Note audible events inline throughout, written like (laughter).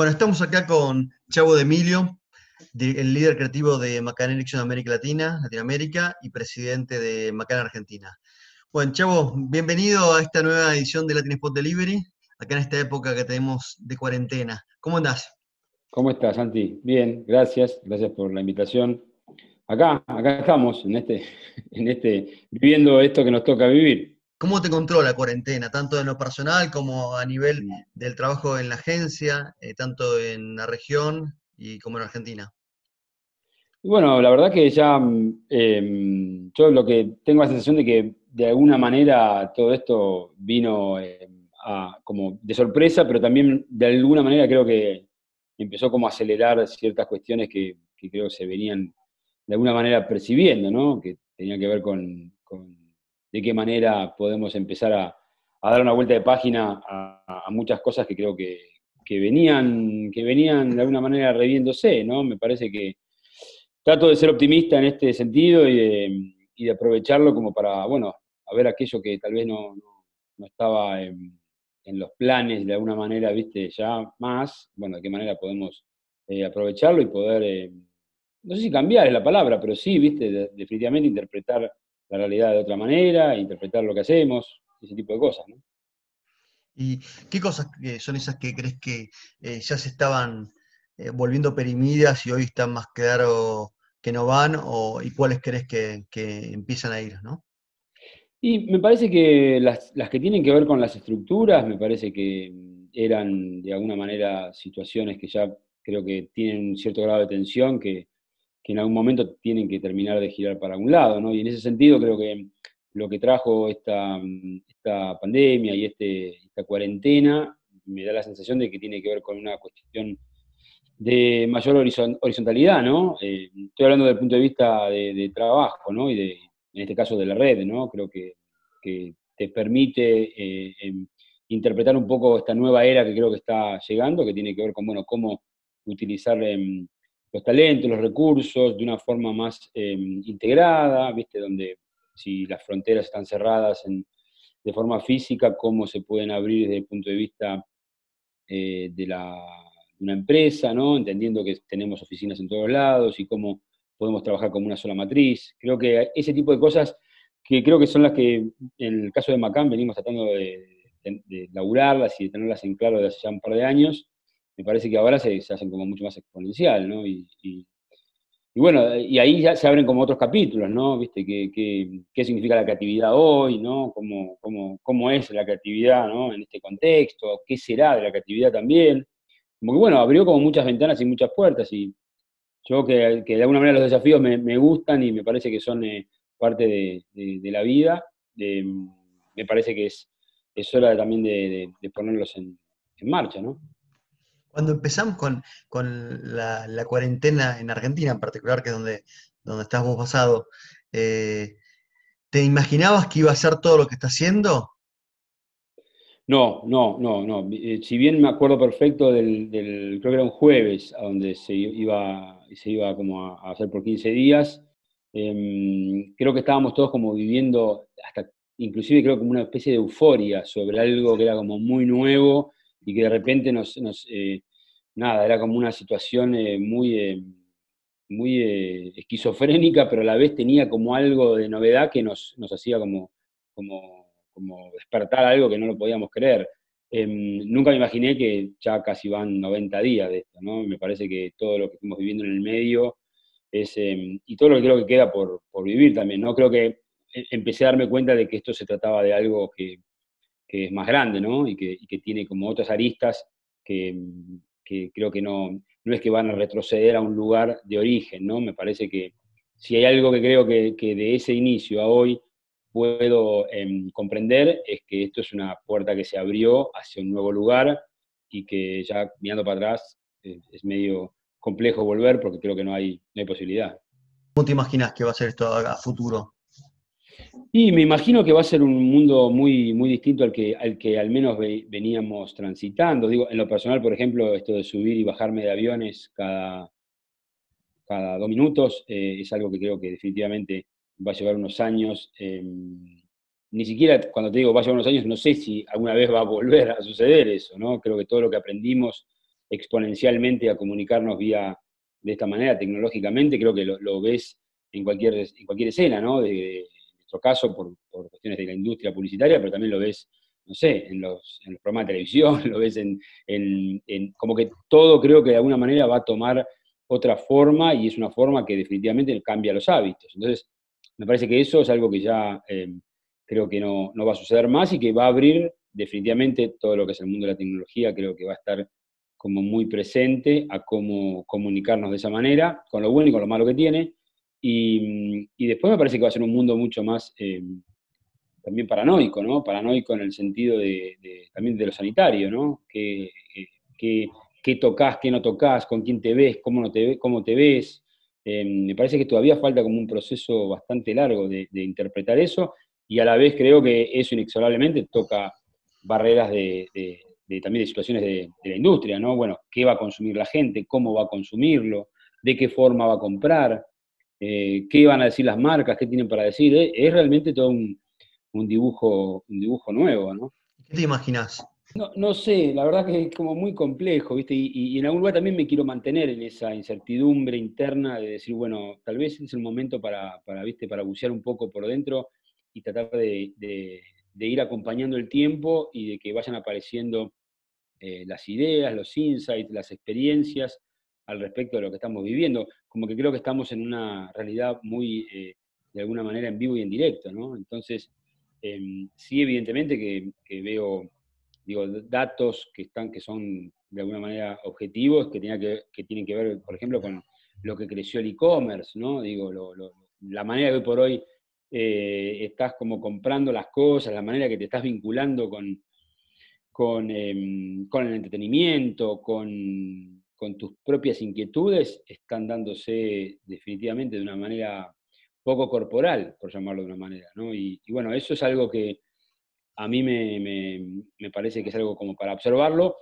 Bueno, estamos acá con Chavo de Emilio, el líder creativo de Macan Elección América Latina, Latinoamérica y presidente de Macan Argentina. Bueno, Chavo, bienvenido a esta nueva edición de Latin Spot Delivery, acá en esta época que tenemos de cuarentena. ¿Cómo andás? ¿Cómo estás, Santi? Bien, gracias, gracias por la invitación. Acá, acá estamos, en este, (laughs) en este, viviendo esto que nos toca vivir. ¿Cómo te controla la cuarentena, tanto en lo personal como a nivel del trabajo en la agencia, eh, tanto en la región y como en Argentina? Bueno, la verdad que ya em, yo lo que tengo la sensación de que de alguna manera todo esto vino em, como de sorpresa, pero también de alguna manera creo que empezó como a acelerar ciertas cuestiones que, creo se venían de alguna manera percibiendo, ¿no? Que tenían que ver con de qué manera podemos empezar a, dar una vuelta de página a, muchas cosas que creo que, venían, que venían de alguna manera reviéndose, ¿no? Me parece que trato de ser optimista en este sentido y de, aprovecharlo como para, bueno, a ver aquello que tal vez no, estaba en, los planes de alguna manera, viste, ya más, bueno, de qué manera podemos eh, aprovecharlo y poder, eh, no sé si cambiar es la palabra, pero sí, viste, definitivamente interpretar la realidad de otra manera, interpretar lo que hacemos, ese tipo de cosas. ¿no? ¿Y qué cosas eh, son esas que crees que eh, ya se estaban eh, volviendo perimidas y hoy están más claro que no van? O, ¿Y cuáles crees que, empiezan a ir? ¿no? Y me parece que las, las, que tienen que ver con las estructuras, me parece que eran de alguna manera situaciones que ya creo que tienen un cierto grado de tensión, que, en algún momento tienen que terminar de girar para un lado, ¿no? Y en ese sentido creo que lo que trajo esta, esta pandemia y este, esta cuarentena me da la sensación de que tiene que ver con una cuestión de mayor horizontalidad, ¿no? Eh, estoy hablando desde el punto de vista de, trabajo, ¿no? Y en este caso de la red, ¿no? Creo que, que te permite eh, em, interpretar un poco esta nueva era que creo que está llegando, que tiene que ver con, bueno, cómo utilizar em, los talentos, los recursos de una forma más em, integrada, ¿viste? Donde si las fronteras están cerradas de forma física, cómo se pueden abrir desde el punto de vista eh, de, la, una empresa, ¿no? Entendiendo que tenemos oficinas en todos lados y cómo podemos trabajar como una sola matriz. Creo que ese tipo de cosas que creo que son las que en el caso de Macam venimos tratando de, de laburarlas y de tenerlas en claro desde hace ya un par de años, me parece que ahora se, hacen como mucho más exponencial, ¿no? Y, bueno, y ahí ya se abren como otros capítulos, ¿no? ¿Viste? ¿Qué, qué, significa la creatividad hoy, ¿no? ¿Cómo, cómo, cómo es la creatividad, ¿no? En este contexto, ¿qué será de la creatividad también? Como que, bueno, abrió como muchas ventanas y muchas puertas y yo que, que de alguna manera los desafíos me, me, gustan y me parece que son eh, parte de, de, la vida, me parece que es, es hora también de, ponerlos en, en marcha, ¿no? Cuando empezamos con, la, cuarentena en Argentina en particular, que es donde, donde estás vos basado, eh, ¿te imaginabas que iba a ser todo lo que está haciendo? No, no, no, no. Eh, si bien me acuerdo perfecto del, creo que era un jueves, a donde se iba, se iba como a, hacer por 15 días, em, creo que estábamos todos como viviendo, hasta inclusive creo como una especie de euforia sobre algo que era como muy nuevo y que de repente nos, eh, nada, era como una situación eh, muy, eh, muy esquizofrénica, pero a la vez tenía como algo de novedad que nos, hacía como, como, como, despertar algo que no lo podíamos creer. Em, nunca me imaginé que ya casi van 90 días de esto, ¿no? Me parece que todo lo que estamos viviendo en el medio es, em, y todo lo que creo que queda por, por vivir también, ¿no? Creo que empecé a darme cuenta de que esto se trataba de algo que, que es más grande, ¿no? Y que, tiene como otras aristas que, creo que no, no es que van a retroceder a un lugar de origen, ¿no? Me parece que si hay algo que creo que, de ese inicio a hoy puedo em, comprender es que esto es una puerta que se abrió hacia un nuevo lugar y que ya mirando para atrás es, medio complejo volver porque creo que no hay, no hay posibilidad. ¿Cómo te imaginas que va a ser esto a futuro? Y me imagino que va a ser un mundo muy, muy distinto al que, al que al menos veníamos transitando. Digo, en lo personal, por ejemplo, esto de subir y bajarme de aviones cada, cada dos minutos eh, es algo que creo que definitivamente va a llevar unos años. Em, ni siquiera cuando te digo va a llevar unos años, no sé si alguna vez va a volver a suceder eso, ¿no? Creo que todo lo que aprendimos exponencialmente a comunicarnos vía de esta manera tecnológicamente, creo que lo, ves en cualquier, en cualquier escena, ¿no? Nuestro caso, por, cuestiones de la industria publicitaria, pero también lo ves, no sé, en los, programas de televisión, (laughs) lo ves en, como que todo creo que de alguna manera va a tomar otra forma y es una forma que definitivamente cambia los hábitos. Entonces, me parece que eso es algo que ya eh, creo que no, no, va a suceder más y que va a abrir definitivamente todo lo que es el mundo de la tecnología, creo que va a estar como muy presente a cómo comunicarnos de esa manera, con lo bueno y con lo malo que tiene. Y, después me parece que va a ser un mundo mucho más eh, también paranoico, ¿no? Paranoico en el sentido de, también de lo sanitario, ¿no? Que, que, tocas, qué no tocas, con quién te ves, cómo, no te, cómo te ves. Eh, me parece que todavía falta como un proceso bastante largo de, interpretar eso y a la vez creo que eso inexorablemente toca barreras de, también de situaciones de, la industria, ¿no? Bueno, ¿qué va a consumir la gente? ¿Cómo va a consumirlo? ¿De qué forma va a comprar? Eh, ¿Qué van a decir las marcas? ¿Qué tienen para decir? Es, realmente todo un, dibujo, un dibujo nuevo, ¿no? ¿Qué te imaginas? No, sé, la verdad que es como muy complejo, ¿viste? Y, en algún lugar también me quiero mantener en esa incertidumbre interna de decir, bueno, tal vez es el momento para, para, ¿viste? para bucear un poco por dentro y tratar de, de ir acompañando el tiempo y de que vayan apareciendo eh, las ideas, los insights, las experiencias al respecto de lo que estamos viviendo. Como que creo que estamos en una realidad muy, eh, de alguna manera, en vivo y en directo, ¿no? Entonces, em, sí, evidentemente que, veo, digo, datos que, están, que son de alguna manera objetivos, que, que, que tienen que ver, por ejemplo, con lo que creció el e-commerce, ¿no? Digo, la manera que hoy por hoy eh, estás como comprando las cosas, la manera que te estás vinculando con, con, em, el entretenimiento, con, tus propias inquietudes, están dándose definitivamente de una manera poco corporal, por llamarlo de una manera. Y, bueno, eso es algo que a mí me, parece que es algo como para observarlo.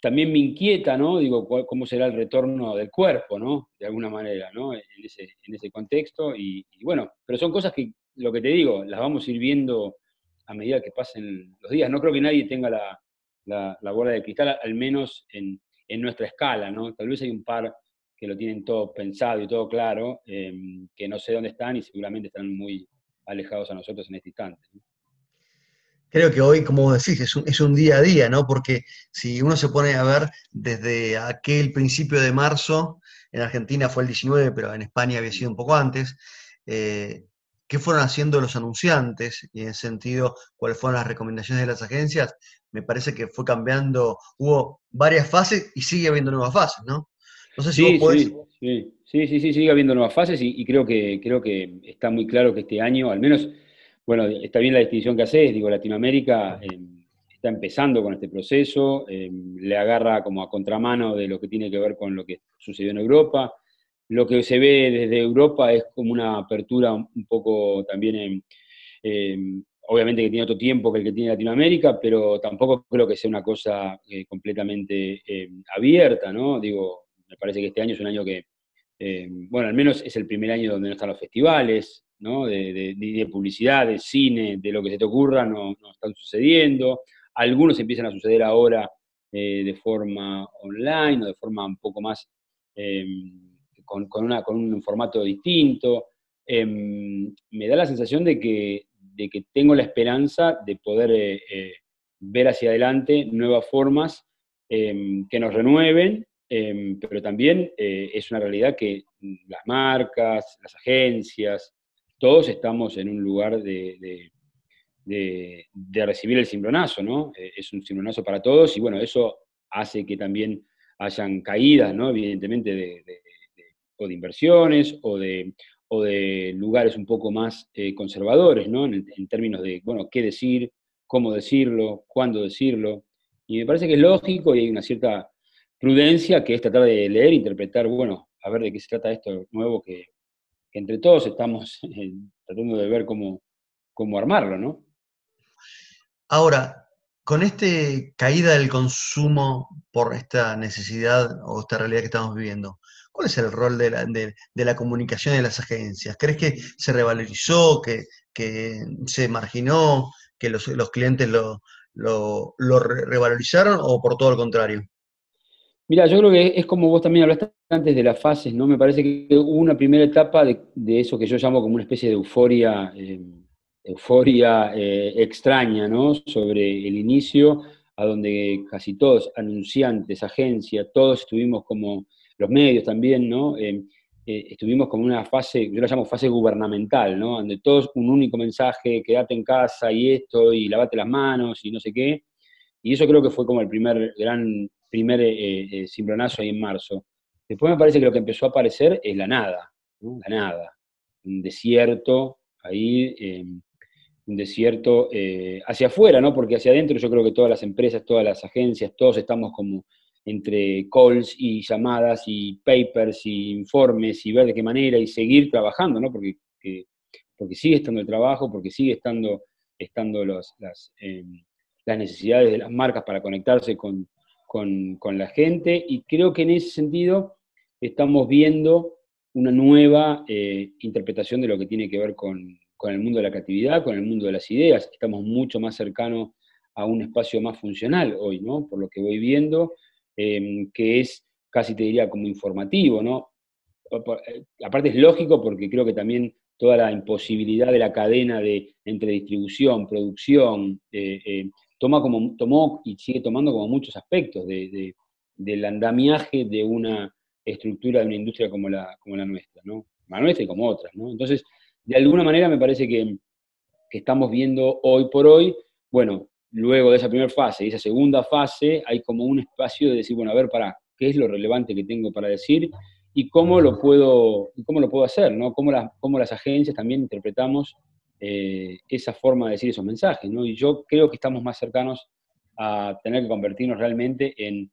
También me inquieta, ¿no? Digo, cómo será el retorno del cuerpo, ¿no? De alguna manera, ¿no? En ese, contexto. y, bueno, pero son cosas que lo que te digo, las vamos a ir viendo a medida que pasen los días. No creo que nadie tenga la, la, bola de cristal, al menos en, nuestra escala, ¿no? Tal vez hay un par que lo tienen todo pensado y todo claro, em, que no sé dónde están y seguramente están muy alejados a nosotros en este instante. Creo que hoy, como decís, es un, es un, día a día, ¿no? Porque si uno se pone a ver desde aquel principio de marzo, en Argentina fue el 19, pero en España había sido un poco antes, eh, qué fueron haciendo los anunciantes y en sentido cuáles fueron las recomendaciones de las agencias, me parece que fue cambiando, hubo varias fases y sigue habiendo nuevas fases, ¿no? No sé si sí, vos podés... sí, sí, sí, sí, sigue habiendo nuevas fases y, creo, que, creo que está muy claro que este año, al menos, bueno, está bien la distinción que haces, digo, Latinoamérica eh, está empezando con este proceso, eh, le agarra como a contramano de lo que tiene que ver con lo que sucedió en Europa, lo que se ve desde Europa es como una apertura un poco también, en, obviamente que tiene otro tiempo que el que tiene Latinoamérica, pero tampoco creo que sea una cosa eh, completamente eh, abierta, ¿no? Digo, me parece que este año es un año que, eh, bueno, al menos es el primer año donde no están los festivales, ¿no? De, de, publicidad, de cine, de lo que se te ocurra, no, no están sucediendo. Algunos empiezan a suceder ahora de forma online o de forma un poco más con, una, con un formato distinto. Em, me da la sensación de que, de que tengo la esperanza de poder eh, eh, ver hacia adelante nuevas formas em, que nos renueven, em, pero también eh, es una realidad que las marcas, las agencias, todos estamos en un lugar de, de, recibir el cimbronazo, ¿no? es un cimbronazo para todos y bueno, eso hace que también hayan caídas, ¿no? Evidentemente de, o de inversiones o de, o de lugares un poco más eh, conservadores, ¿no? En, términos de, bueno, qué decir, cómo decirlo, cuándo decirlo. Y me parece que es lógico y hay una cierta prudencia que es tratar de leer, interpretar, bueno, a ver de qué se trata esto nuevo que, entre todos estamos (laughs) eh, tratando de ver cómo, cómo armarlo, ¿no? Ahora, con este caída del consumo por esta necesidad o esta realidad que estamos viviendo, ¿Cuál es el rol de la, de, la comunicación de las agencias? ¿Crees que se revalorizó, que, se marginó, que los, clientes lo, lo, revalorizaron o por todo el contrario? Mira, yo creo que es como vos también hablaste antes de las fases, ¿no? Me parece que hubo una primera etapa de, eso que yo llamo como una especie de euforia, eh, euforia eh, extraña, ¿no? Sobre el inicio, a donde casi todos, anunciantes, agencias, todos estuvimos como, los medios también, ¿no? Eh, estuvimos como una fase, yo la llamo fase gubernamental, ¿no? Donde todos un único mensaje, quédate en casa y esto, y lavate las manos y no sé qué. Y eso creo que fue como el primer gran primer eh, eh, ahí en marzo. Después me parece que lo que empezó a aparecer es la nada, la nada, un desierto ahí, em, un desierto eh, hacia afuera, ¿no? porque hacia adentro yo creo que todas las empresas, todas las agencias, todos estamos como entre calls y llamadas y papers y informes y ver de qué manera y seguir trabajando, ¿no? porque, porque sigue estando el trabajo, porque sigue estando, estando las, em, las necesidades de las marcas para conectarse con, con, la gente y creo que en ese sentido estamos viendo una nueva eh, interpretación de lo que tiene que ver con, el mundo de la creatividad, con el mundo de las ideas. Estamos mucho más cercanos a un espacio más funcional hoy, ¿no? Por lo que voy viendo, em, que es casi te diría como informativo, ¿no? Eh, aparte es lógico porque creo que también toda la imposibilidad de la cadena de, entre distribución, producción, eh, toma como, tomó y sigue tomando como muchos aspectos del andamiaje de una estructura de una industria como la, como la nuestra, ¿no? La nuestra y como otras, ¿no? Entonces, de alguna manera me parece que, estamos viendo hoy por hoy, bueno, luego de esa primera fase y esa segunda fase, hay como un espacio de decir, bueno, a ver, para, ¿qué es lo relevante que tengo para decir? Y cómo lo puedo, cómo lo puedo hacer, ¿no? Cómo, cómo las agencias también interpretamos eh, esa forma de decir esos mensajes, ¿no? Y yo creo que estamos más cercanos a tener que convertirnos realmente en,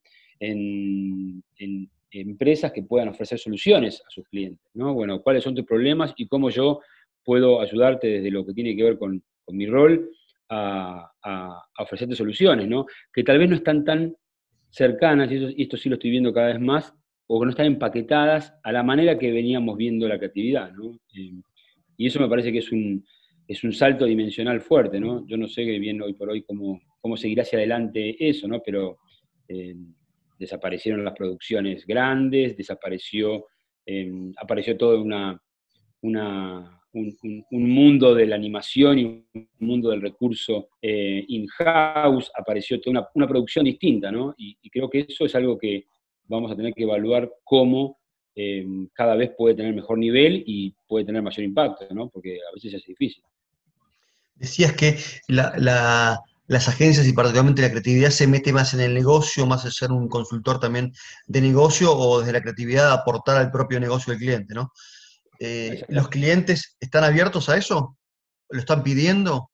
empresas que puedan ofrecer soluciones a sus clientes, ¿no? Bueno, cuáles son tus problemas y cómo yo puedo ayudarte desde lo que tiene que ver con, mi rol a, ofrecerte soluciones, ¿no? Que tal vez no están tan cercanas, y, esto sí lo estoy viendo cada vez más, o que no están empaquetadas a la manera que veníamos viendo la creatividad, ¿no? Eh, y eso me parece que es un, es un salto dimensional fuerte, ¿no? Yo no sé bien hoy por hoy cómo, cómo seguirá hacia adelante eso, ¿no? Pero eh, desaparecieron las producciones grandes, desapareció, eh, apareció todo una, un, mundo de la animación y un mundo del recurso eh, in-house, apareció toda una, producción distinta, ¿no? Y, creo que eso es algo que vamos a tener que evaluar cómo cada vez puede tener mejor nivel y puede tener mayor impacto, ¿no? Porque a veces es difícil. Decías que las agencias y particularmente la creatividad se mete más en el negocio, más de ser un consultor también de negocio o desde la creatividad aportar al propio negocio del cliente, ¿no? Eh, ¿Los clientes están abiertos a eso? ¿Lo están pidiendo?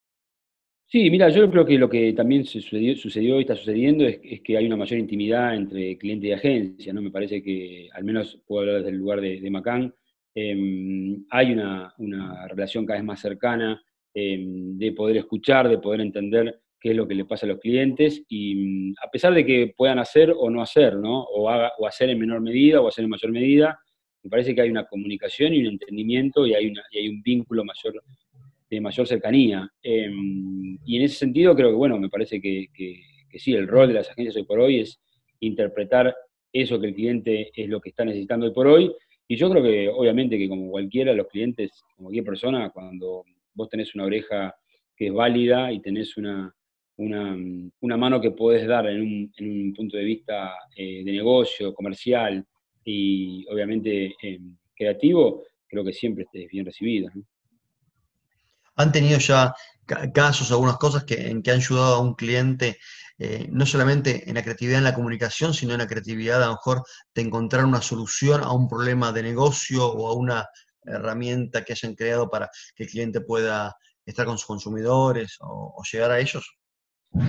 Sí, mira, yo creo que lo que también sucedió, y está sucediendo es, que hay una mayor intimidad entre cliente y agencia, ¿no? Me parece que, al menos puedo hablar desde el lugar de, de Macán, em, hay una, una, relación cada vez más cercana Em, de poder escuchar, de poder entender qué es lo que le pasa a los clientes y mm, a pesar de que puedan hacer o no hacer, ¿no? O, o hacer en menor medida o hacer en mayor medida, me parece que hay una comunicación y un entendimiento y hay, un vínculo mayor, de mayor cercanía. Em, y en ese sentido creo que, bueno, me parece que, que, sí, el rol de las agencias hoy por hoy es interpretar eso que el cliente es lo que está necesitando hoy por hoy. Y yo creo que obviamente que como cualquiera, los clientes, como cualquier persona, cuando vos tenés una oreja que es válida y tenés una, una, mano que podés dar en un, punto de vista eh, de negocio, comercial y obviamente eh, creativo, creo que siempre estés bien recibido. ¿Han tenido ya casos, algunas cosas que, en que han ayudado a un cliente, eh, no solamente en la creatividad en la comunicación, sino en la creatividad a lo mejor de encontrar una solución a un problema de negocio o a una herramienta que hayan creado para que el cliente pueda estar con sus consumidores o, llegar a ellos?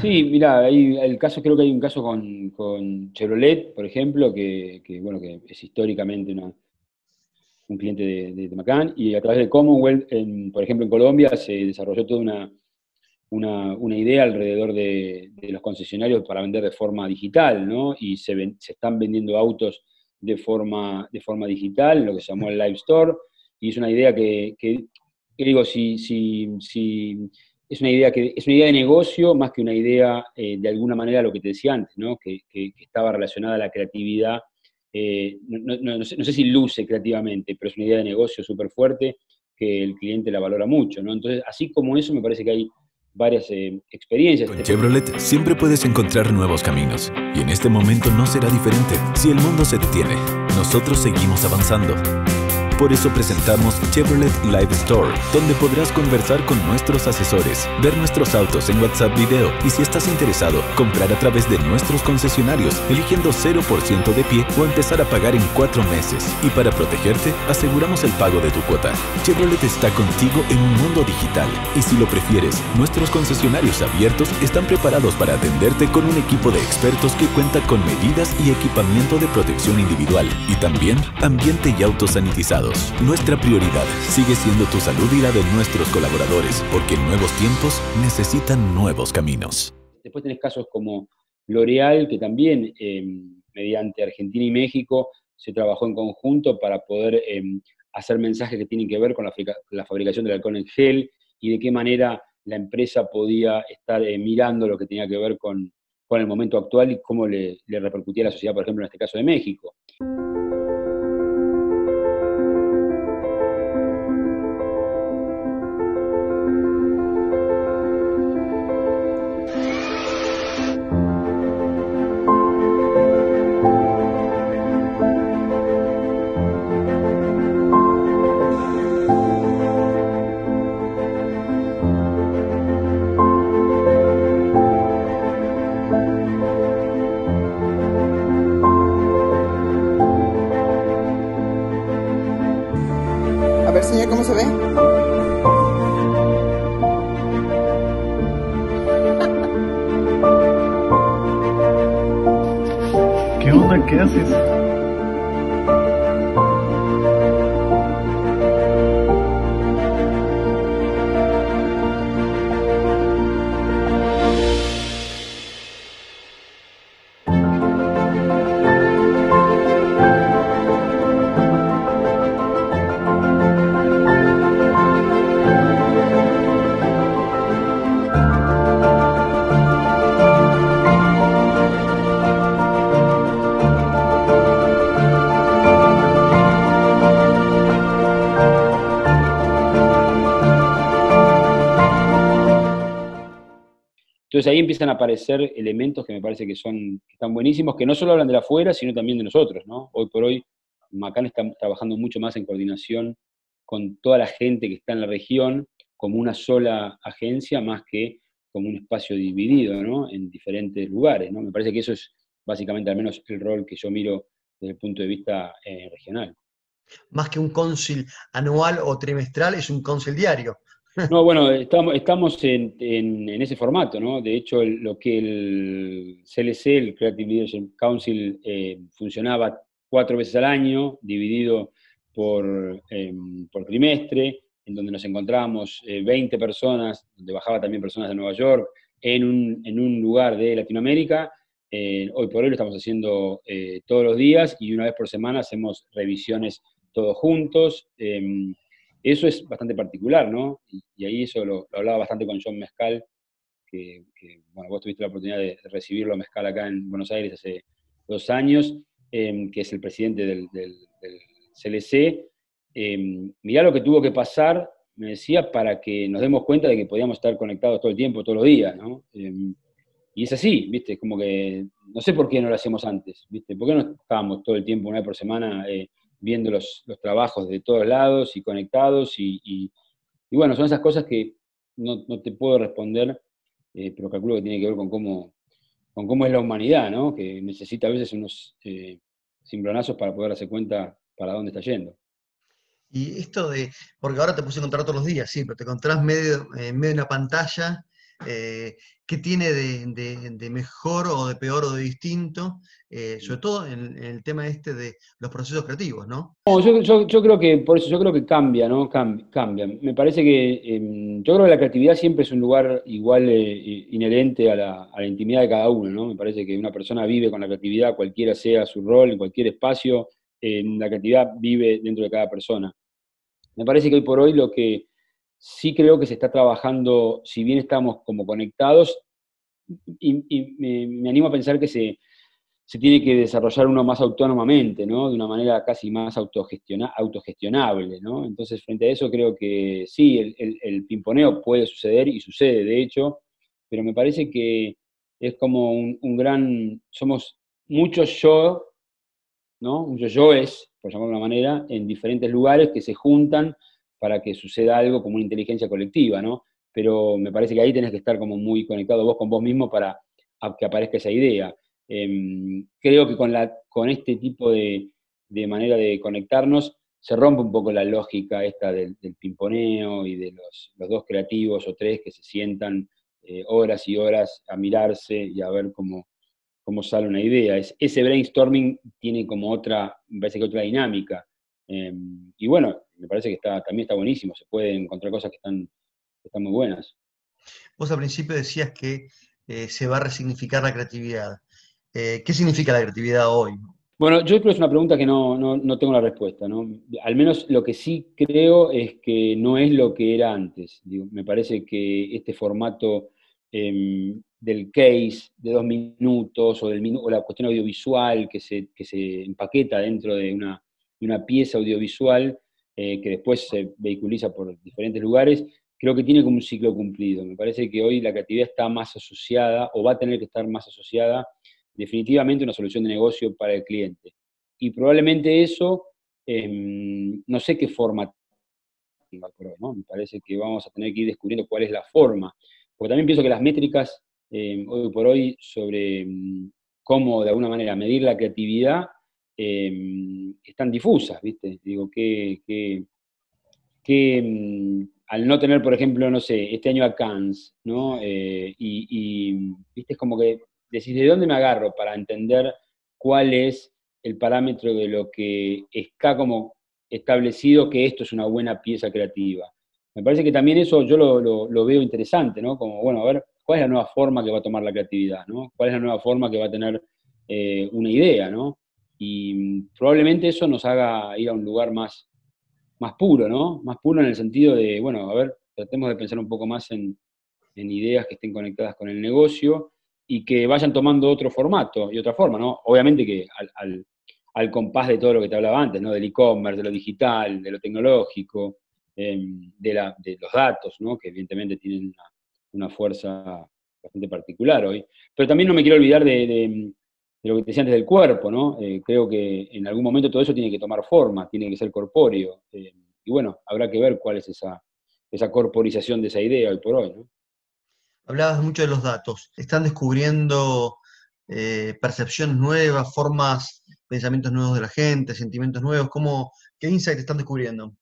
Sí, mira, hay el caso, creo que hay un caso con, Chevrolet, por ejemplo, que, bueno, que es históricamente un cliente de, de, y a través de Commonwealth, por ejemplo, en Colombia se desarrolló toda una, una, idea alrededor de, los concesionarios para vender de forma digital, ¿no? Y se, se están vendiendo autos de forma, de forma digital, lo que se llamó el Live Store, y es una idea que, digo, si, si, si, es una idea que es una idea de negocio más que una idea eh, de alguna manera lo que te decía antes, ¿no? que, estaba relacionada a la creatividad. Eh, no, sé, si luce creativamente, pero es una idea de negocio súper fuerte que el cliente la valora mucho. ¿no? Entonces, así como eso, me parece que hay varias eh, experiencias. Con Chevrolet siempre puedes encontrar nuevos caminos. Y en este momento no será diferente. Si el mundo se detiene, nosotros seguimos avanzando por eso presentamos Chevrolet Live Store, donde podrás conversar con nuestros asesores, ver nuestros autos en WhatsApp Video y si estás interesado, comprar a través de nuestros concesionarios, eligiendo 0% de pie o empezar a pagar en cuatro meses. Y para protegerte, aseguramos el pago de tu cuota. Chevrolet está contigo en un mundo digital. Y si lo prefieres, nuestros concesionarios abiertos están preparados para atenderte con un equipo de expertos que cuenta con medidas y equipamiento de protección individual y también ambiente y autos Nuestra prioridad sigue siendo tu salud y la de nuestros colaboradores, porque nuevos tiempos necesitan nuevos caminos. Después tenés casos como L'Oreal, que también em, mediante Argentina y México se trabajó en conjunto para poder em, hacer mensajes que tienen que ver con la, fabricación del alcohol en gel y de qué manera la empresa podía estar eh, mirando lo que tenía que ver con, el momento actual y cómo le, le repercutía a la sociedad, por ejemplo, en este caso de México. Entonces ahí empiezan a aparecer elementos que me parece que son están buenísimos, que no solo hablan de la afuera, sino también de nosotros, ¿no? Hoy por hoy, Macán está trabajando mucho más en coordinación con toda la gente que está en la región, como una sola agencia, más que como un espacio dividido, ¿no? En diferentes lugares, ¿no? Me parece que eso es básicamente al menos el rol que yo miro desde el punto de vista eh, regional. Más que un cónsil anual o trimestral, es un cónsil diario. No, bueno, estamos, estamos en, ese formato, ¿no? De hecho, lo que el CLC, el Creative Leadership Council, eh, funcionaba cuatro veces al año, dividido por, em, trimestre, en donde nos encontrábamos 20 eh, personas, donde bajaba también personas de Nueva York, en un, en un lugar de Latinoamérica. Eh, hoy por hoy lo estamos haciendo todos los días y una vez por semana hacemos revisiones todos juntos. Em, eso es bastante particular, ¿no? Y, ahí eso lo, hablaba bastante con John Mezcal, que, bueno, vos tuviste la oportunidad de recibirlo a Mezcal acá en Buenos Aires hace dos años, em, que es el presidente del, CLC. Eh, mirá lo que tuvo que pasar, me decía, para que nos demos cuenta de que podíamos estar conectados todo el tiempo, todos los días, ¿no? Em, y es así, ¿viste? Como que no sé por qué no lo hacíamos antes, ¿viste? ¿Por qué no estábamos todo el tiempo, una vez por semana, eh, viendo los, trabajos de todos lados y conectados. Y, bueno, son esas cosas que no, te puedo responder, eh, pero calculo que tiene que ver con cómo, con cómo es la humanidad, ¿no? que necesita a veces unos eh, para poder darse cuenta para dónde está yendo. Y esto de, porque ahora te puse a encontrar todos los días, sí, pero te encontrás medio, en medio de una pantalla eh, qué tiene de, mejor o de peor o de distinto, eh, sobre todo en, el tema este de los procesos creativos, ¿no? yo, creo que, por eso yo creo que cambia, ¿no? cambia. Me parece que, em, yo creo que la creatividad siempre es un lugar igual eh, inherente a la, intimidad de cada uno, ¿no? Me parece que una persona vive con la creatividad, cualquiera sea su rol, en cualquier espacio, la creatividad vive dentro de cada persona. Me parece que hoy por hoy lo que sí creo que se está trabajando, si bien estamos como conectados, y, me, animo a pensar que se, tiene que desarrollar uno más autónomamente, ¿no? De una manera casi más autogestionable, ¿no? Entonces, frente a eso, creo que sí, el, pimponeo puede suceder y sucede, de hecho, pero me parece que es como un, gran, somos muchos yo, ¿no? Muchos yoes, por llamarlo de una manera, en diferentes lugares que se juntan para que suceda algo como una inteligencia colectiva, ¿no? Pero me parece que ahí tenés que estar como muy conectado vos con vos mismo para que aparezca esa idea. Em, creo que con, la, con este tipo de, manera de conectarnos se rompe un poco la lógica esta del, pimponeo y de los, dos creativos o tres que se sientan eh, horas y horas a mirarse y a ver cómo, cómo sale una idea. Es, ese brainstorming tiene como otra, me parece que otra dinámica. Em, y bueno, me parece que está, también está buenísimo, se pueden encontrar cosas que están, están muy buenas. Vos al principio decías que eh, se va a resignificar la creatividad. Eh, ¿Qué significa la creatividad hoy? Bueno, yo creo que es una pregunta que no, no, tengo la respuesta. ¿no? Al menos lo que sí creo es que no es lo que era antes. me parece que este formato em, del case de dos minutos o, del, o la cuestión audiovisual que se, que se empaqueta dentro de una, una pieza audiovisual eh, que después se vehiculiza por diferentes lugares, creo que tiene como un ciclo cumplido. Me parece que hoy la creatividad está más asociada o va a tener que estar más asociada definitivamente a una solución de negocio para el cliente. Y probablemente eso, em, no sé qué forma ¿no? Me parece que vamos a tener que ir descubriendo cuál es la forma. Porque también pienso que las métricas em, hoy por hoy sobre em, cómo de alguna manera medir la creatividad Em, están difusas, ¿viste? Digo, que, que, mm, al no tener, por ejemplo, no sé, este año a Cannes, ¿no? Eh, y, ¿viste? Es como que decís, ¿de dónde me agarro para entender cuál es el parámetro de lo que está como establecido que esto es una buena pieza creativa? Me parece que también eso yo lo, veo interesante, ¿no? Como, bueno, a ver, ¿cuál es la nueva forma que va a tomar la creatividad. ¿Cuál es la nueva forma que va a tener eh, una idea, ¿no? Y probablemente eso nos haga ir a un lugar más, más puro, ¿no? Más puro en el sentido de, bueno, a ver, tratemos de pensar un poco más en, ideas que estén conectadas con el negocio y que vayan tomando otro formato y otra forma, ¿no? Obviamente que al, compás de todo lo que te hablaba antes, ¿no? Del e-commerce, de lo digital, de lo tecnológico, em, de, los datos, ¿no? Que evidentemente tienen una, fuerza bastante particular hoy. Pero también no me quiero olvidar de, de lo que te decía antes del cuerpo, ¿no? Eh, creo que en algún momento todo eso tiene que tomar forma, tiene que ser corpóreo. Eh, y bueno, habrá que ver cuál es esa, esa corporización de esa idea hoy por hoy. Hablabas mucho de los datos. Están descubriendo eh, percepciones nuevas, formas, pensamientos nuevos de la gente, sentimientos nuevos. ¿Cómo, ¿Qué insight están descubriendo?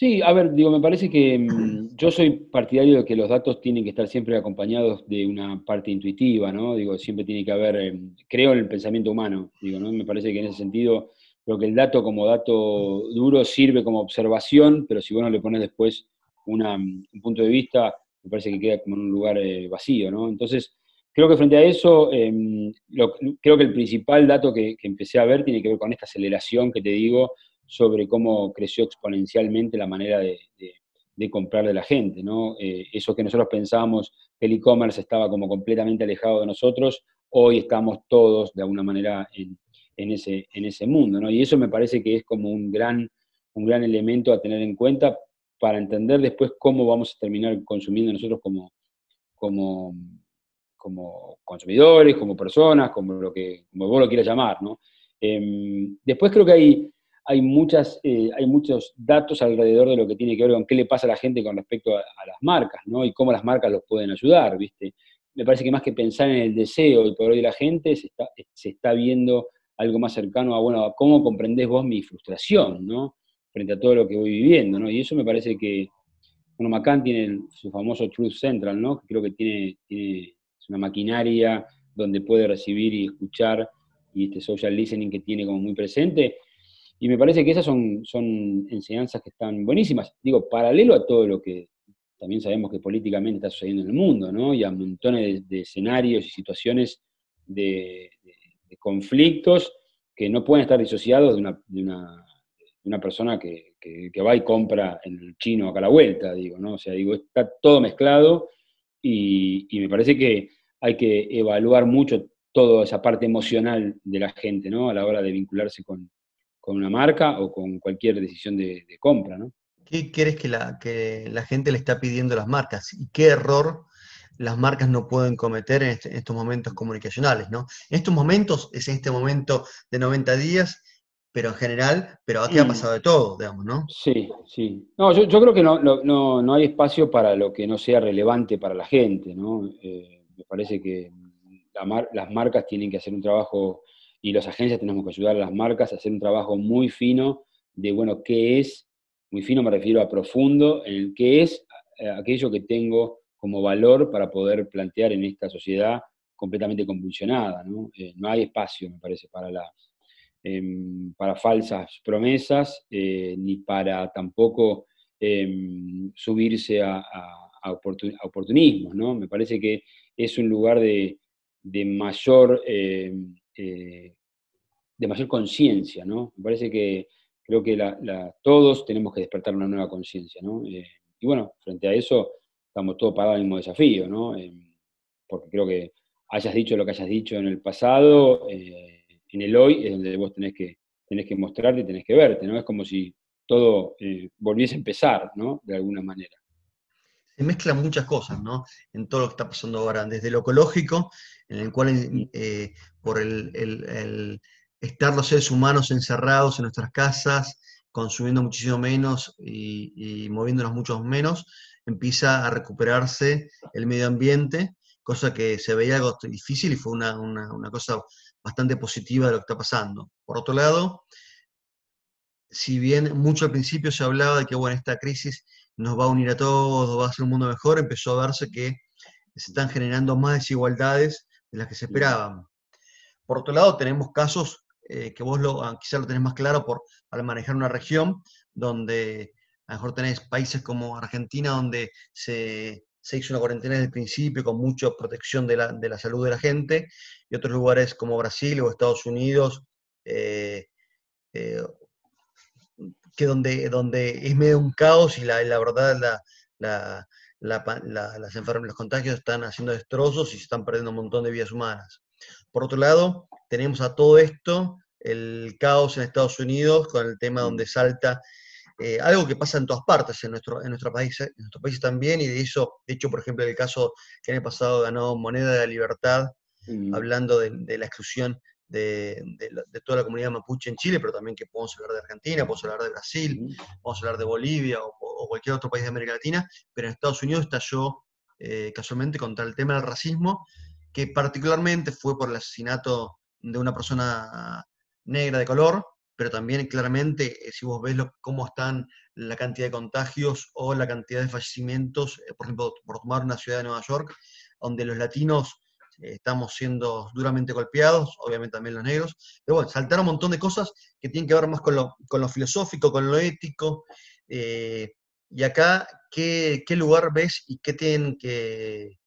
Sí, a ver, digo, me parece que mm, (clears throat) yo soy partidario de que los datos tienen que estar siempre acompañados de una parte intuitiva, ¿no? Digo, siempre tiene que haber, em, creo en el pensamiento humano, digo, ¿no? Me parece que en ese sentido, creo que el dato como dato duro sirve como observación, pero si bueno le pones después una, mm, un punto de vista, me parece que queda como en un lugar eh, vacío, ¿no? Entonces, creo que frente a eso, em, creo que el principal dato que, que empecé a ver tiene que ver con esta aceleración que te digo, sobre cómo creció exponencialmente la manera de, comprar de la gente, ¿no? Eh, eso que nosotros pensábamos que el e-commerce estaba como completamente alejado de nosotros, hoy estamos todos de alguna manera en, ese, en ese mundo, ¿no? Y eso me parece que es como un gran, un gran elemento a tener en cuenta para entender después cómo vamos a terminar consumiendo nosotros como, como, como consumidores, como personas, como lo que como vos lo quieras llamar, ¿no? Em, después creo que hay hay, muchas, eh, hay muchos datos alrededor de lo que tiene que ver con qué le pasa a la gente con respecto a, las marcas, ¿no? Y cómo las marcas los pueden ayudar, ¿viste? Me parece que más que pensar en el deseo y por hoy de la gente, se está, se está viendo algo más cercano a, bueno, cómo comprendés vos mi frustración, ¿no? Frente a todo lo que voy viviendo, ¿no? Y eso me parece que, bueno, Macan tiene su famoso Truth Central, ¿no? Creo que tiene, tiene es una maquinaria donde puede recibir y escuchar y este social listening que tiene como muy presente, y me parece que esas son, son enseñanzas que están buenísimas. Digo, paralelo a todo lo que también sabemos que políticamente está sucediendo en el mundo, ¿no? Y a montones de, escenarios y situaciones de, conflictos que no pueden estar disociados de una, una persona que, va y compra en el chino acá a la vuelta, digo, ¿no? O sea, digo, está todo mezclado y, me parece que hay que evaluar mucho toda esa parte emocional de la gente, ¿no? A la hora de vincularse con, una marca o con cualquier decisión de, compra, ¿no? ¿Qué crees que la, que la gente le está pidiendo a las marcas? ¿Y qué error las marcas no pueden cometer en, este, estos momentos comunicacionales, ¿no? En estos momentos, es en este momento de 90 días, pero en general, pero aquí ha mm. pasado de todo, digamos, ¿no? Sí, sí. No, yo, creo que no, no, no, hay espacio para lo que no sea relevante para la gente, ¿no? Eh, me parece que las marcas tienen que hacer un trabajo, y las agencias tenemos que ayudar a las marcas a hacer un trabajo muy fino de, bueno, qué es, muy fino me refiero a profundo, en el qué es eh, aquello que tengo como valor para poder plantear en esta sociedad completamente convulsionada. ¿no? Eh, no hay espacio, me parece, para, la, em, para falsas promesas, eh, ni para tampoco em, subirse a, a, oportunismos. ¿no? Me parece que es un lugar de, mayor, em, eh, de mayor conciencia. ¿no? Me parece que creo que todos tenemos que despertar una nueva conciencia. ¿no? y bueno, frente a eso estamos todos para el mismo desafío, ¿no? Em, porque creo que hayas dicho lo que hayas dicho en el pasado, eh, en el hoy es donde vos tenés que, tenés que mostrarte y tenés que verte, ¿no? Es como si todo eh, volviese a empezar, ¿no? De alguna manera. Se mezclan muchas cosas, ¿no? En todo lo que está pasando ahora, desde lo ecológico, en el cual eh, por el, estar los seres humanos encerrados en nuestras casas, consumiendo muchísimo menos y, y moviéndonos mucho menos, empieza a recuperarse el medio ambiente, cosa que se veía algo difícil y fue una, cosa bastante positiva de lo que está pasando. Por otro lado, si bien mucho al principio se hablaba de que bueno, esta crisis nos va a unir a todos, va a ser un mundo mejor, empezó a verse que se están generando más desigualdades de las que se esperaban. Por otro lado, tenemos casos eh, que vos lo, ah, quizás lo tenés más claro por, al manejar una región donde a lo mejor tenés países como Argentina donde se, hizo una cuarentena desde el principio con mucha protección de la, salud de la gente, y otros lugares como Brasil o Estados Unidos, eh, eh, que donde, donde es medio un caos y la, la verdad la, las enfermedades, los contagios están haciendo destrozos y se están perdiendo un montón de vidas humanas. Por otro lado, tenemos a todo esto el caos en Estados Unidos con el tema donde salta eh, algo que pasa en todas partes, en nuestro, en nuestro país, en nuestro país también, y de eso, de hecho, por ejemplo, el caso que en el pasado ganó Moneda de la Libertad, hablando de, la exclusión de, toda la comunidad mapuche en Chile, pero también que podemos hablar de Argentina, podemos hablar de Brasil, podemos hablar de Bolivia o, cualquier otro país de América Latina, pero en Estados Unidos estalló eh, casualmente contra el tema del racismo, que particularmente fue por el asesinato de una persona negra de color, pero también claramente eh, si vos ves cómo están la cantidad de contagios o la cantidad de fallecimientos, eh, por ejemplo, por tomar una ciudad de Nueva York, donde los latinos estamos siendo duramente golpeados, obviamente también los negros, pero bueno, saltaron un montón de cosas que tienen que ver más con lo, con lo filosófico, con lo ético, y acá, ¿qué, ¿qué, lugar ves y qué tienen que,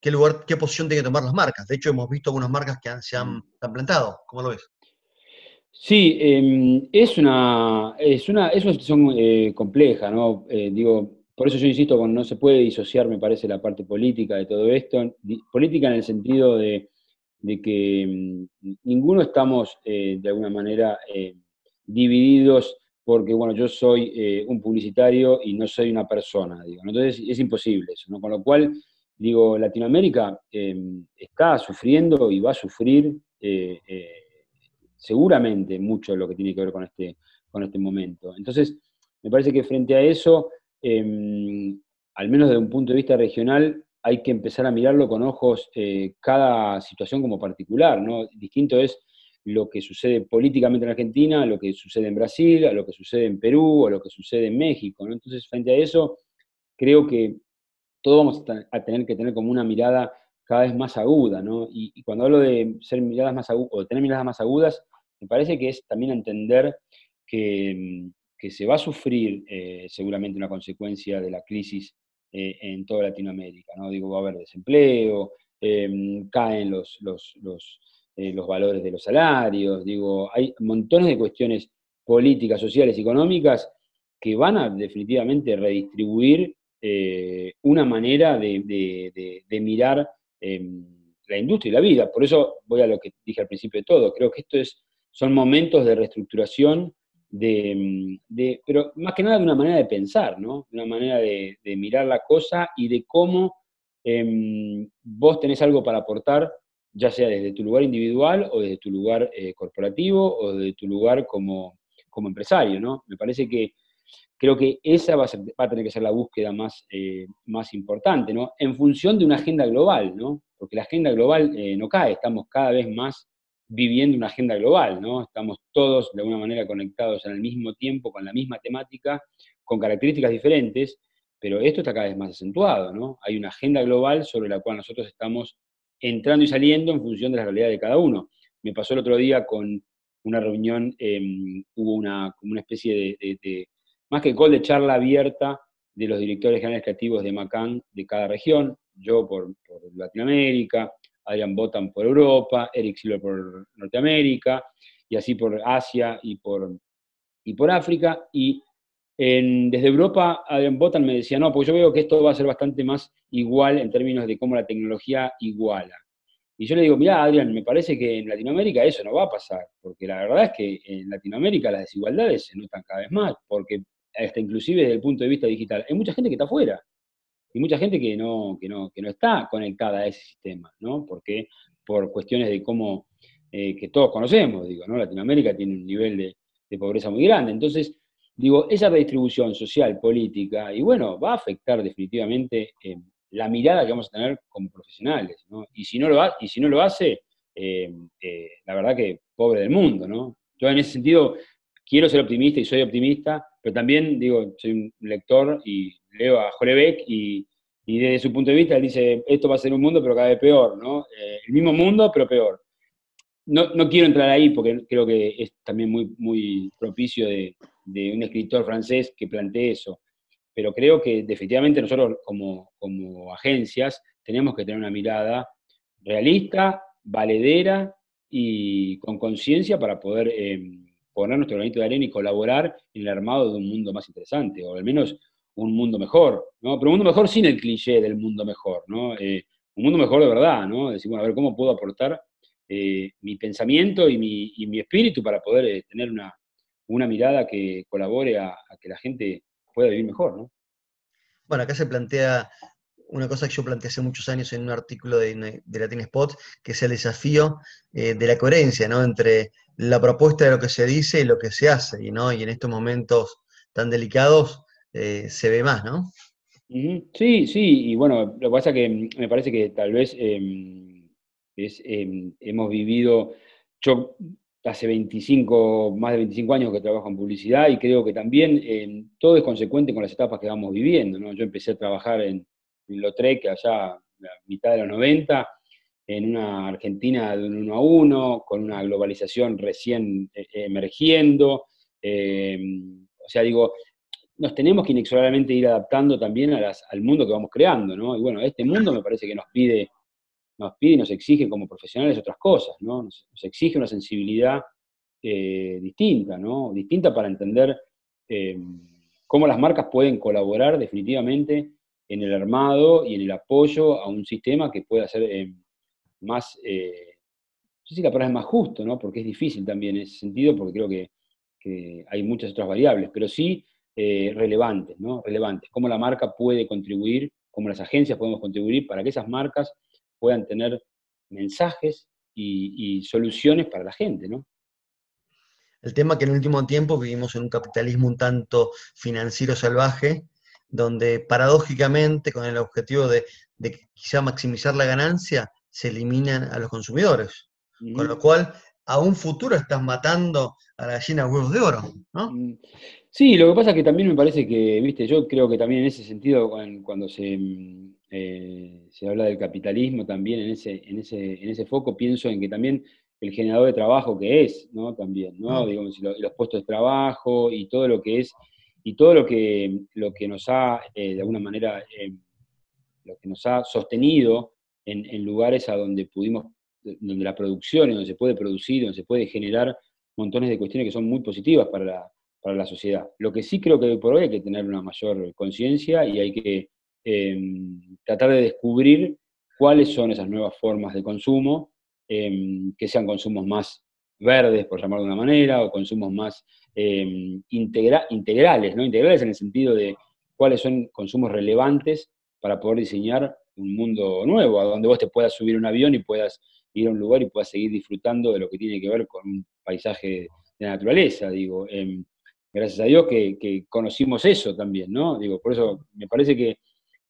qué lugar, qué posición tienen que tomar las marcas? De hecho, hemos visto algunas marcas que se han, plantado, ¿cómo lo ves? Sí, em, es, una, es, una, es situación eh, compleja, ¿no? Eh, digo, por eso yo insisto, no se puede disociar, me parece, la parte política de todo esto. política en el sentido de, que em, ninguno estamos, eh, de alguna manera, divididos porque, bueno, yo soy un publicitario y no soy una persona. Entonces es imposible eso. Con lo cual, digo, Latinoamérica em, está sufriendo y va a sufrir seguramente mucho lo que tiene que ver con este, con este momento. Entonces, me parece que frente a eso, em, al menos desde un punto de vista regional, hay que empezar a mirarlo con ojos eh, cada situación como particular, ¿no? Distinto es lo que sucede políticamente en Argentina, lo que sucede en Brasil, a lo que sucede en Perú, o lo que sucede en México. Entonces, frente a eso, creo que todos vamos a tener que tener como una mirada cada vez más aguda, ¿no? Y, cuando hablo de ser miradas más agudas, o tener miradas más agudas, me parece que es también entender que, mm, se va a sufrir eh, seguramente una consecuencia de la crisis eh, en toda Latinoamérica, ¿no? Digo, va a haber desempleo, em, caen los, los, los, eh, los, valores de los salarios, digo, hay montones de cuestiones políticas, sociales económicas que van a definitivamente redistribuir una manera de, mirar em, la industria y la vida. Por eso voy a lo que dije al principio de todo. Creo que esto es, son momentos de reestructuración, de, pero más que nada de una manera de pensar, ¿no? de una manera de, mirar la cosa y de cómo em, vos tenés algo para aportar, ya sea desde tu lugar individual o desde tu lugar eh, corporativo o desde tu lugar como, como empresario. ¿no? Me parece que creo que esa va a, tener que ser la búsqueda más, eh, más importante, ¿no? En función de una agenda global, ¿no? Porque la agenda global eh, no cae, estamos cada vez más viviendo una agenda global, ¿no? Estamos todos de alguna manera conectados en el mismo tiempo, con la misma temática, con características diferentes, pero esto está cada vez más acentuado, ¿no? Hay una agenda global sobre la cual nosotros estamos entrando y saliendo en función de la realidad de cada uno. Me pasó el otro día con una reunión, em, hubo una, como una especie de más que call de charla abierta de los directores generales creativos de Macan de cada región, yo por, Latinoamérica, Adrian Botan por Europa, Eric Silver por Norteamérica, y así por Asia y por, y por África. Y desde Europa, Adrian Botan me decía, no, porque yo veo que esto va a ser bastante más igual en términos de cómo la tecnología iguala. Y yo le digo, mira, Adrián, me parece que en Latinoamérica eso no va a pasar, porque la verdad es que en Latinoamérica las desigualdades se notan cada vez más, porque hasta inclusive desde el punto de vista digital, hay mucha gente que está afuera y mucha gente que no, que no, que no está conectada a ese sistema, ¿no? Porque por cuestiones de cómo, eh, que todos conocemos, digo, ¿no? Latinoamérica tiene un nivel de, pobreza muy grande. Entonces, digo, esa redistribución social, política, y bueno, va a afectar definitivamente eh, la mirada que vamos a tener como profesionales, ¿no? Y si no lo, ha, y si no lo hace, eh, la verdad que pobre del mundo, ¿no? Yo en ese sentido quiero ser optimista y soy optimista, pero también, digo, soy un lector y leo a Jolebeck y, y desde su punto de vista él dice, esto va a ser un mundo pero cada vez peor, ¿no? Eh, el mismo mundo pero peor. No, no, quiero entrar ahí porque creo que es también muy, muy propicio de, de un escritor francés que plantee eso, pero creo que definitivamente nosotros como, como agencias tenemos que tener una mirada realista, valedera y con conciencia para poder... Eh, poner nuestro granito de arena y colaborar en el armado de un mundo más interesante, o al menos un mundo mejor, ¿no? Pero un mundo mejor sin el cliché del mundo mejor, ¿no? Eh, un mundo mejor de verdad, ¿no? Decir, bueno, a ver, ¿cómo puedo aportar eh, mi pensamiento y mi, espíritu para poder eh, tener una, mirada que colabore a, que la gente pueda vivir mejor, ¿no? Bueno, acá se plantea una cosa que yo planteé hace muchos años en un artículo de, de Latin Spot, que es el desafío de la coherencia, ¿no? Entre la propuesta de lo que se dice y lo que se hace, y, ¿no? y en estos momentos tan delicados eh, se ve más, ¿no? Sí, sí, y bueno, lo que pasa es que me parece que tal vez em, em, hemos vivido, yo hace 25, más de 25 años que trabajo en publicidad y creo que también em, todo es consecuente con las etapas que vamos viviendo, ¿no? Yo empecé a trabajar en, en Lotrek allá a mitad de los 90, en una Argentina de un uno a uno, con una globalización recién eh, emergiendo. O sea, digo, nos tenemos que inexorablemente ir adaptando también al mundo que vamos creando, ¿no? Y bueno, este mundo me parece que nos pide, nos pide y nos exige como profesionales otras cosas, ¿no? Nos, exige una sensibilidad eh, distinta, ¿no? Distinta para entender cómo las marcas pueden colaborar definitivamente en el armado y en el apoyo a un sistema que pueda ser más, eh, no sé si la palabra es más justo, ¿no? Porque es difícil también en ese sentido, porque creo que, hay muchas otras variables, pero sí eh, relevantes, ¿no? Relevantes. Cómo la marca puede contribuir, cómo las agencias podemos contribuir para que esas marcas puedan tener mensajes y, soluciones para la gente, ¿no? El tema que en el último tiempo vivimos en un capitalismo un tanto financiero salvaje, donde paradójicamente, con el objetivo de, de quizá maximizar la ganancia, se eliminan a los consumidores. Con lo cual, a un futuro estás matando a la gallina huevos de oro, ¿no? Mm. Sí, lo que pasa es que también me parece que, viste, yo creo que también en ese sentido, cuando se, mm, eh, se habla del capitalismo, también en ese, en, ese, en ese foco pienso en que también el generador de trabajo que es, ¿no? También, ¿no? Ah. Digamos, los puestos de trabajo y todo lo que es, y todo lo que, lo que nos ha, eh, de alguna manera, eh, lo que nos ha sostenido en, lugares a donde pudimos, donde la producción, donde se puede producir, donde se puede generar montones de cuestiones que son muy positivas para la, para la sociedad. Lo que sí creo que por hoy hay que tener una mayor conciencia y hay que em, tratar de descubrir cuáles son esas nuevas formas de consumo, em, que sean consumos más verdes, por llamarlo de una manera, o consumos más em, integrales, ¿no? Integrales en el sentido de cuáles son consumos relevantes para poder diseñar un mundo nuevo, a donde vos te puedas subir un avión y puedas ir a un lugar y puedas seguir disfrutando de lo que tiene que ver con un paisaje de naturaleza, digo. Em, gracias a Dios que, conocimos eso también, ¿no? Digo, por eso me parece que,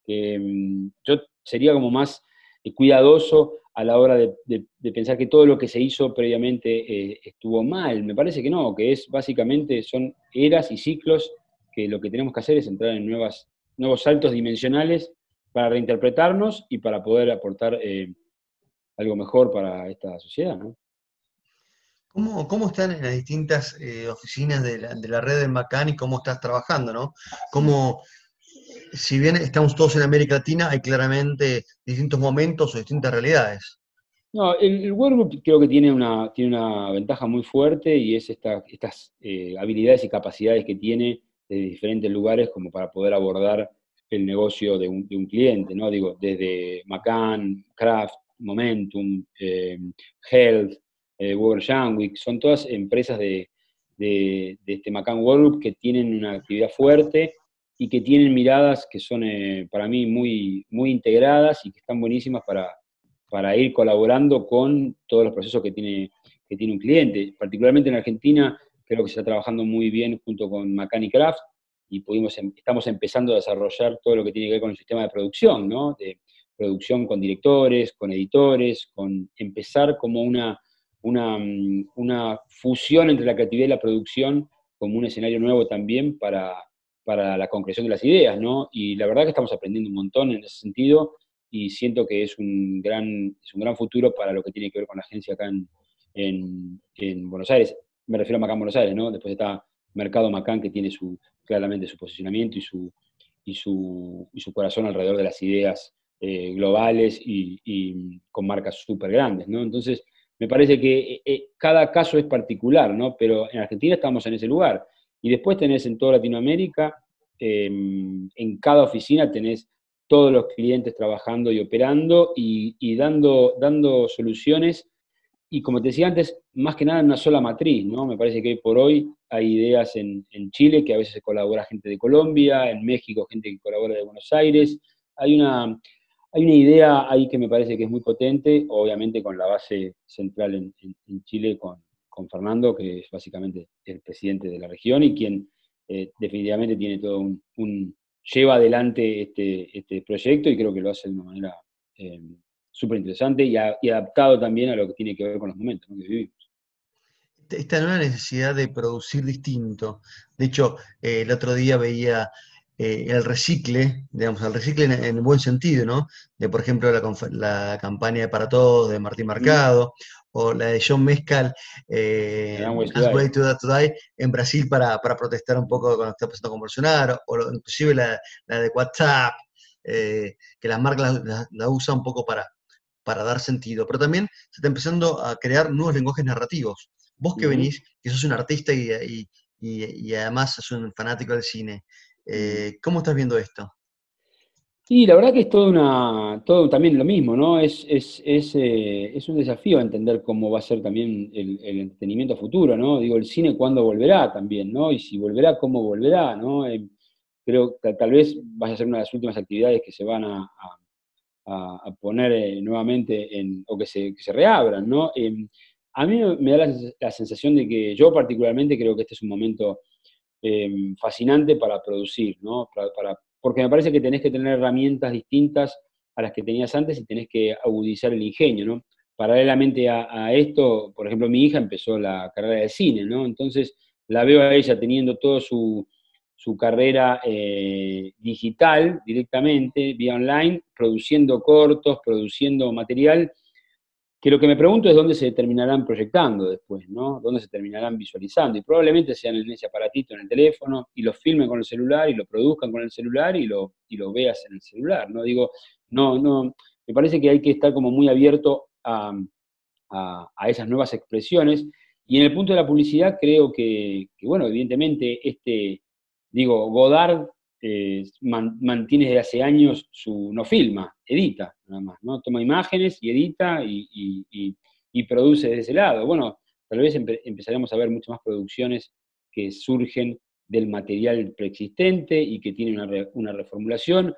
em, yo sería como más eh, cuidadoso a la hora de, pensar que todo lo que se hizo previamente eh, estuvo mal. Me parece que no, que es básicamente son eras y ciclos que lo que tenemos que hacer es entrar en nuevas, nuevos saltos dimensionales para reinterpretarnos y para poder aportar eh, algo mejor para esta sociedad. ¿Cómo, ¿Cómo, están en las distintas oficinas de la, de la, red de Macan y cómo estás trabajando? ¿no? ¿Cómo, si bien estamos todos en América Latina, hay claramente distintos momentos o distintas realidades. No, el, el creo que tiene una, tiene una ventaja muy fuerte y es esta, estas eh, habilidades y capacidades que tiene de diferentes lugares como para poder abordar el negocio de un, cliente, ¿no? Digo, desde Macan, Craft, Momentum, eh, Health, eh, Week, son todas empresas de, de, de este Macan Workgroup que tienen una actividad fuerte y que tienen miradas que son eh, para mí muy, muy integradas y que están buenísimas para, para ir colaborando con todos los procesos que tiene, que tiene un cliente. Particularmente en Argentina, creo que se está trabajando muy bien junto con Craft y pudimos, em, estamos empezando a desarrollar todo lo que tiene que ver con el sistema de producción, ¿no? de producción con directores, con editores, con empezar como una, una, una fusión entre la creatividad y la producción como un escenario nuevo también para, para la concreción de las ideas, ¿no? Y la verdad que estamos aprendiendo un montón en ese sentido y siento que es un gran, es un gran futuro para lo que tiene que ver con la agencia acá en, en, Buenos Aires. Me refiero a Macán Buenos Aires, ¿no? Después está Mercado Macán, que tiene su, claramente su posicionamiento y su, y su, y su corazón alrededor de las ideas eh, globales y, y, con marcas súper grandes, ¿no? Entonces, me parece que eh, eh, cada caso es particular, ¿no? Pero en Argentina estamos en ese lugar. Y después tenés en toda Latinoamérica, em, en cada oficina tenés todos los clientes trabajando y operando y, dando, dando soluciones. Y como te decía antes, más que nada en una sola matriz, ¿no? Me parece que por hoy hay ideas en, Chile que a veces colabora gente de Colombia, en México gente que colabora de Buenos Aires. Hay una, hay una idea ahí que me parece que es muy potente, obviamente con la base central en Chile, con, Fernando, que es básicamente el presidente de la región y quien eh, definitivamente tiene todo un, lleva adelante este, este, proyecto y creo que lo hace de una manera eh, súper interesante y, adaptado también a lo que tiene que ver con los momentos que vivimos. Esta nueva necesidad de producir distinto. De hecho, eh, el otro día veía el recicle, digamos, el recicle en, el buen sentido, ¿no? De, por ejemplo, la, la campaña Para Todos de Martín Mercado, o la de John Mescal, eh, en Brasil para, protestar un poco con lo que está pasando con Bolsonaro, o inclusive la, de WhatsApp, eh, que las marcas la, usan un poco para, para dar sentido. Pero también se está empezando a crear nuevos lenguajes narrativos. Vos que venís, que sos un artista y, y, además sos un fanático del cine, eh, ¿cómo estás viendo esto? Sí, la verdad que es todo, una, todo también lo mismo, ¿no? Es, es, es, eh, es un desafío entender cómo va a ser también el, entretenimiento futuro, ¿no? Digo, el cine cuándo volverá también, ¿no? Y si volverá, cómo volverá, ¿no? Eh, creo que tal vez vaya a ser una de las últimas actividades que se van a, a, poner eh, nuevamente en, o que se, que se reabran, ¿no? a mí me da la, sensación de que yo particularmente creo que este es un momento fascinante para producir, ¿no? Para, porque me parece que tenés que tener herramientas distintas a las que tenías antes y tenés que agudizar el ingenio, ¿no? Paralelamente a, esto, por ejemplo, mi hija empezó la carrera de cine, ¿no? Entonces la veo a ella teniendo toda su, carrera eh, digital directamente, vía online, produciendo cortos, produciendo material, que lo que me pregunto es dónde se terminarán proyectando después, ¿no? Dónde se terminarán visualizando. Y probablemente sean en ese aparatito en el teléfono y lo filmen con el celular y lo produzcan con el celular y lo, y lo veas en el celular, ¿no? Digo, no, no, me parece que hay que estar como muy abierto a, esas nuevas expresiones y en el punto de la publicidad creo que, bueno, evidentemente este, digo, Godard eh, mantiene desde hace años su, no filma, edita nada más, ¿no? Toma imágenes y edita y, produce desde ese lado. Bueno, tal vez empezaremos a ver muchas más producciones que surgen del material preexistente y que tienen una, reformulación,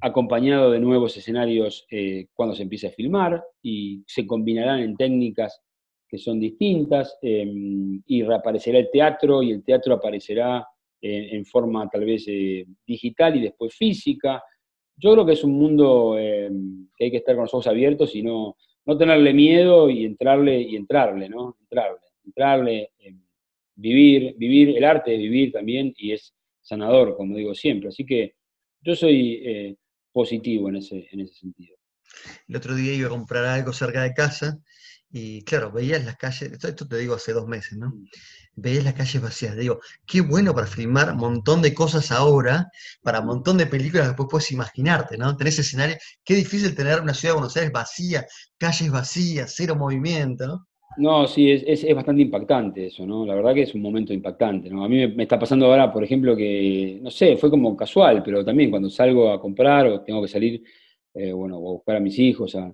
acompañado de nuevos escenarios eh, cuando se empiece a filmar y se combinarán en técnicas que son distintas em, y reaparecerá el teatro y el teatro aparecerá en forma tal vez eh, digital y después física. Yo creo que es un mundo em, que hay que estar con los ojos abiertos y no, no tenerle miedo y entrarle y entrarle, ¿no? Entrarle, entrarle, em, vivir, vivir, el arte de vivir también y es sanador, como digo siempre. Así que yo soy eh, positivo en ese, en ese sentido. El otro día iba a comprar algo cerca de casa y claro, veías las calles, esto, te digo hace dos meses, ¿no? Mm. Veías las calles vacías. Digo, qué bueno para filmar un montón de cosas ahora, para un montón de películas que después puedes imaginarte, ¿no? Tenés escenario, qué difícil tener una ciudad de Buenos Aires vacía, calles vacías, cero movimiento, ¿no? No, sí, es, es, bastante impactante eso, ¿no? La verdad que es un momento impactante, ¿no? A mí me, está pasando ahora, por ejemplo, que, no sé, fue como casual, pero también cuando salgo a comprar o tengo que salir, eh, bueno, a buscar a mis hijos a,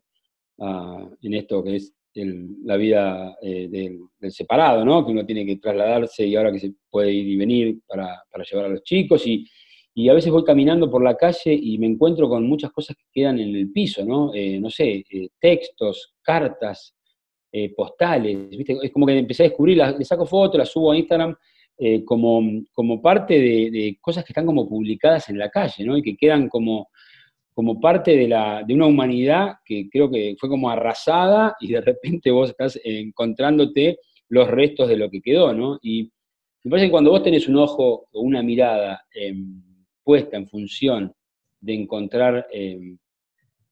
en esto que es la vida eh, del, separado, ¿no? Que uno tiene que trasladarse y ahora que se puede ir y venir para, llevar a los chicos. Y, a veces voy caminando por la calle y me encuentro con muchas cosas que quedan en el piso, ¿no? Eh, no sé, eh, textos, cartas, postales, ¿viste? Es como que empecé a descubrir, le saco fotos, las subo a Instagram. como, como parte de, de, cosas que están como publicadas en la calle, ¿no? Y que quedan como, como parte de, la, de una humanidad que creo que fue como arrasada (laughs) y de repente vos estás encontrándote los restos de lo que quedó, ¿no? Y me parece que cuando vos tenés un ojo o una mirada em, puesta en función de encontrar, em,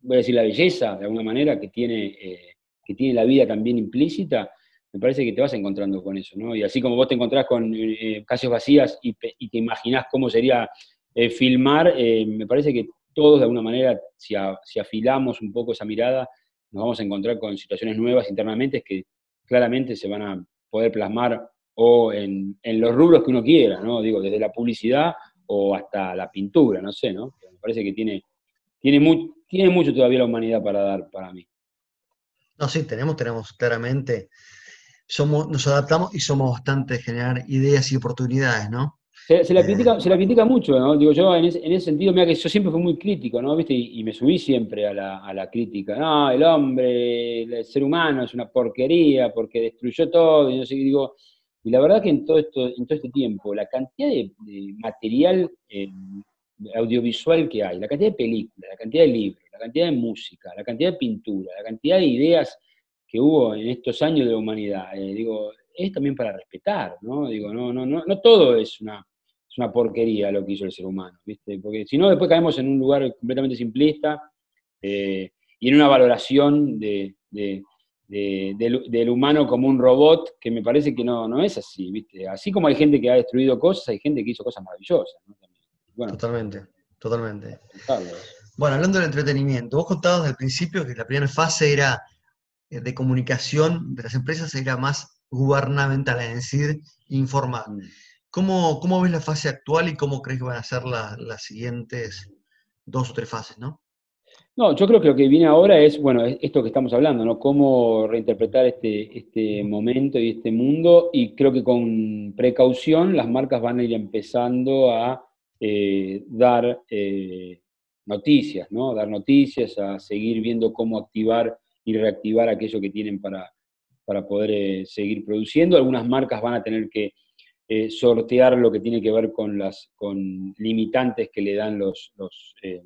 voy a decir, la belleza, de alguna manera, que tiene, eh, que tiene la vida también implícita, me parece que te vas encontrando con eso, ¿no? Y así como vos te encontrás con eh, calles vacías y, te imaginás cómo sería eh, filmar, me parece que todos de alguna manera, si, afilamos un poco esa mirada, nos vamos a encontrar con situaciones nuevas internamente que claramente se van a poder plasmar o en, los rubros que uno quiera, ¿no? Digo, desde la publicidad o hasta la pintura, no sé, ¿no? Me parece que tiene, tiene, mucho todavía la humanidad para dar para mí. No, sí, tenemos, tenemos claramente, somos, nos adaptamos y somos bastante generar ideas y oportunidades, ¿no? Se, la eh. critica, se la critica mucho, ¿no? Digo, yo en ese, sentido, mira que yo siempre fui muy crítico, ¿no? ¿Viste? Y, me subí siempre a la, crítica. No, el hombre, el ser humano es una porquería porque destruyó todo, y no sé digo. Y la verdad que en todo, esto, en todo este tiempo, la cantidad de, material eh, audiovisual que hay, la cantidad de películas, la cantidad de libros, la cantidad de música, la cantidad de pintura, la cantidad de ideas que hubo en estos años de la humanidad, eh, digo, es también para respetar, ¿no? Digo, no, no, no, no todo es una es una porquería lo que hizo el ser humano, ¿viste? Porque si no, después caemos en un lugar completamente simplista eh, y en una valoración de, del, humano como un robot que me parece que no, no es así, ¿viste? Así como hay gente que ha destruido cosas, hay gente que hizo cosas maravillosas, totalmente, totalmente. Bueno, hablando del entretenimiento, vos contabas desde el principio que la primera fase era eh, de comunicación de las empresas era más gubernamental, es decir, informar. Mm. ¿Cómo, ¿Cómo, ves la fase actual y cómo crees que van a ser las siguientes dos o tres fases, no? No, yo creo que lo que viene ahora es, bueno, esto que estamos hablando, ¿no? Cómo reinterpretar este, este momento y este mundo, y creo que con precaución las marcas van a ir empezando a eh, dar eh, noticias, ¿no? Dar noticias, a seguir viendo cómo activar y reactivar aquello que tienen para, para poder eh, seguir produciendo. Algunas marcas van a tener que eh, sortear lo que tiene que ver con las con limitantes que le dan los, los, eh,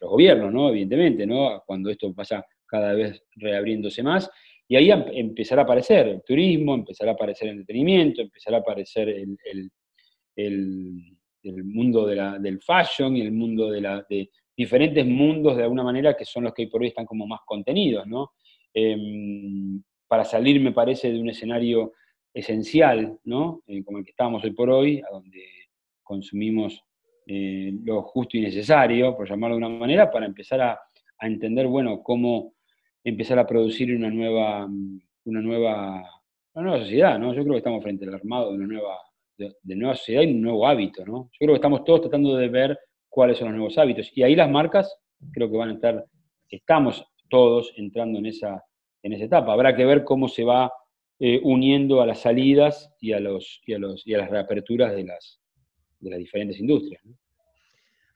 gobiernos, ¿no? Evidentemente, ¿no? Cuando esto vaya cada vez reabriéndose más. Y ahí empezará a aparecer el turismo, empezará a aparecer el entretenimiento, empezará a aparecer el, el, el, mundo de la, del fashion y el mundo de, la, de diferentes mundos de alguna manera que son los que hoy por hoy están como más contenidos, ¿no? Em, para salir, me parece, de un escenario esencial, ¿no? Eh, como el que estamos hoy por hoy, a donde consumimos eh, lo justo y necesario, por llamarlo de una manera, para empezar a, entender, bueno, cómo empezar a producir una nueva, una nueva una nueva sociedad, ¿no? Yo creo que estamos frente al armado de una nueva, de, nueva sociedad y un nuevo hábito, ¿no? Yo creo que estamos todos tratando de ver cuáles son los nuevos hábitos. Y ahí las marcas creo que van a estar, estamos todos entrando en esa, en esa etapa. Habrá que ver cómo se va eh, uniendo a las salidas y a, los, y a, los, y a las reaperturas de las, de las diferentes industrias.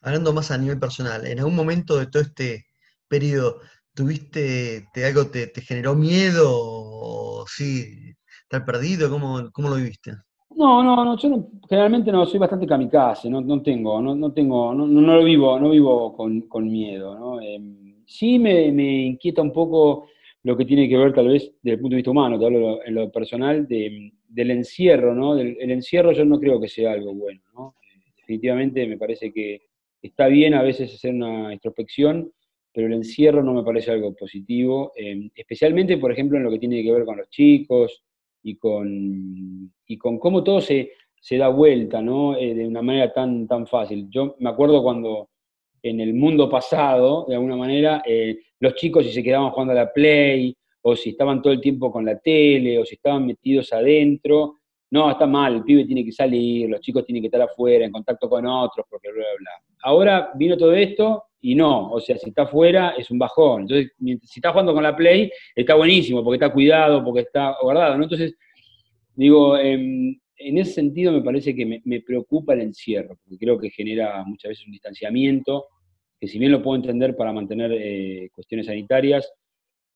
Hablando más a nivel personal, ¿en algún momento de todo este periodo tuviste, te, algo te, generó miedo o sí, estar perdido? ¿Cómo, cómo lo viviste? No, no, no, yo generalmente no, soy bastante kamikaze, no, no tengo, no, no tengo, no, no, lo vivo, no vivo con, con miedo, ¿no? Em, sí me, me, inquieta un poco lo que tiene que ver tal vez desde el punto de vista humano, te hablo en lo personal, de, del encierro, ¿no? El encierro yo no creo que sea algo bueno, ¿no? definitivamente me parece que está bien a veces hacer una introspección, pero el encierro no me parece algo positivo, em, especialmente, por ejemplo, en lo que tiene que ver con los chicos y con, y con cómo todo se, se da vuelta, ¿no? Eh, de una manera tan, tan fácil. Yo me acuerdo cuando en el mundo pasado, de alguna manera, eh, los chicos si se quedaban jugando a la Play, o si estaban todo el tiempo con la tele, o si estaban metidos adentro, no, está mal, el pibe tiene que salir, los chicos tienen que estar afuera, en contacto con otros, porque bla, bla, bla. Ahora vino todo esto y no, o sea, si está afuera es un bajón. Entonces, si está jugando con la Play, está buenísimo, porque está cuidado, porque está guardado. Entonces, digo, em, en ese sentido me parece que me, preocupa el encierro, porque creo que genera muchas veces un distanciamiento, que si bien lo puedo entender para mantener eh, cuestiones sanitarias,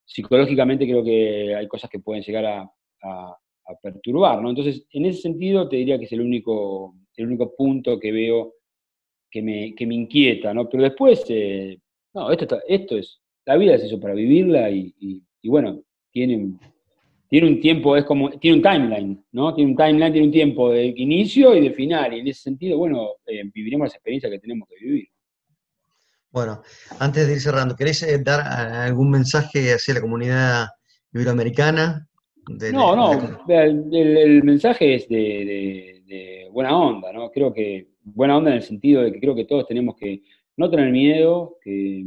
psicológicamente creo que hay cosas que pueden llegar a, perturbar, ¿no? Entonces, en ese sentido te diría que es el único, el único punto que veo que me, que me inquieta, ¿no? Pero después, eh, no, esto, esto es, la vida es eso para vivirla y, y, bueno, tiene, tiene un tiempo, es como, tiene un timeline, ¿no? Tiene un timeline, tiene un tiempo de inicio y de final, y en ese sentido, bueno, eh, viviremos las experiencias que tenemos que vivir. Bueno, antes de ir cerrando, ¿querés eh, dar algún mensaje hacia la comunidad iberoamericana? no, no, el, mensaje es de, de, buena onda, ¿no? Creo que buena onda en el sentido de que creo que todos tenemos que no tener miedo, que,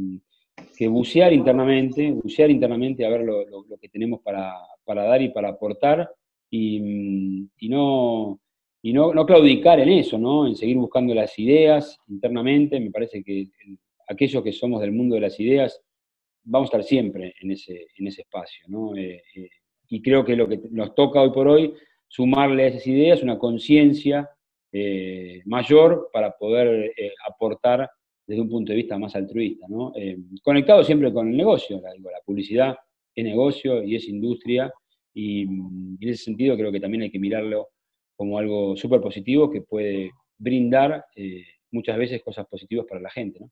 bucear internamente, bucear internamente a ver lo, que tenemos para, dar y para aportar y, no, y no, no, claudicar en eso, ¿no? en seguir buscando las ideas internamente. Me parece que aquellos que somos del mundo de las ideas vamos a estar siempre en ese, en ese espacio. ¿no? Eh, eh, y creo que lo que nos toca hoy por hoy, sumarle a esas ideas una conciencia eh, mayor para poder aportar desde un punto de vista más altruista, ¿no? Conectado siempre con el negocio, la, la, publicidad es negocio y es industria, y, en ese sentido creo que también hay que mirarlo como algo súper positivo que puede brindar muchas veces cosas positivas para la gente, ¿no?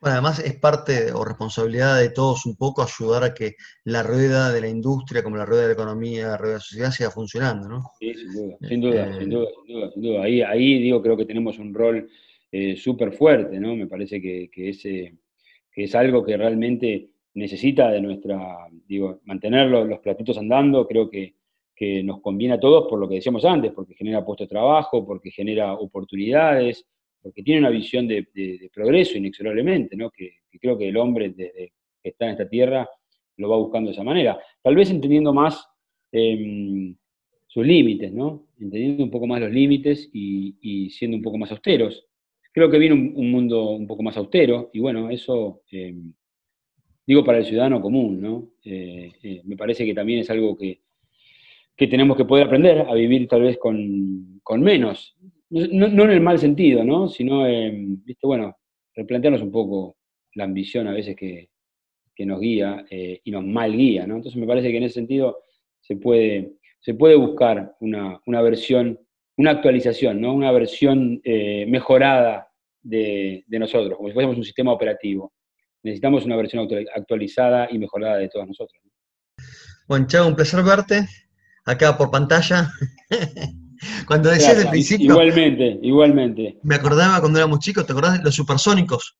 Bueno, además es parte o responsabilidad de todos un poco ayudar a que la rueda de la industria, como la rueda de la economía, la rueda de la sociedad, siga funcionando, ¿no? Sí, sin duda, sin duda, sin duda, sin duda, Ahí, ahí digo, creo que tenemos un rol eh, súper fuerte, ¿no? Me parece que, que, ese, que es algo que realmente necesita de nuestra, digo, mantener los, platitos andando, creo que, que nos conviene a todos por lo que decíamos antes, porque genera puestos de trabajo, porque genera oportunidades, porque tiene una visión de, progreso inexorablemente, ¿no? que, creo que el hombre desde que está en esta tierra lo va buscando de esa manera. Tal vez entendiendo más em, sus límites, ¿no? entendiendo un poco más los límites y, siendo un poco más austeros. Creo que viene un, mundo un poco más austero y bueno, eso em, digo para el ciudadano común, ¿no? Eh, eh, me parece que también es algo que, que tenemos que poder aprender a vivir tal vez con, con menos no, en el mal sentido, ¿no? Sino, viste, bueno, replantearnos un poco la ambición a veces que, nos guía eh, y nos mal guía, ¿no? Entonces me parece que en ese sentido se puede, se puede buscar una, versión, una actualización, ¿no? Una versión eh, mejorada de, nosotros, como si fuésemos un sistema operativo. Necesitamos una versión actualizada y mejorada de todos nosotros. Bueno, Chavo, un placer verte acá por pantalla. (laughs) Cuando decías del principio. Igualmente, igualmente. Me acordaba cuando éramos chicos, ¿te acordás de los supersónicos?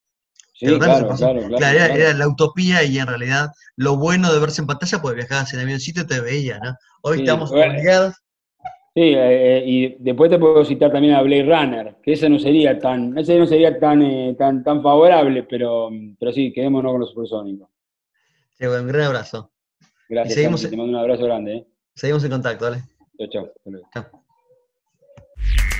Sí, claro, claro, claro, era, la utopía y en realidad lo bueno de verse en pantalla, pues viajabas en avioncito y te veía, ¿no? Hoy estamos obligados. Sí, eh, eh, y después te puedo citar también a Blade Runner, que ese no sería tan, ese no sería tan, eh, tan, tan favorable, pero, pero sí, quedémonos con los supersónicos. Sí, bueno, un gran abrazo. Gracias, te mando un abrazo grande. Seguimos en contacto, dale. Chao, chao. Chao.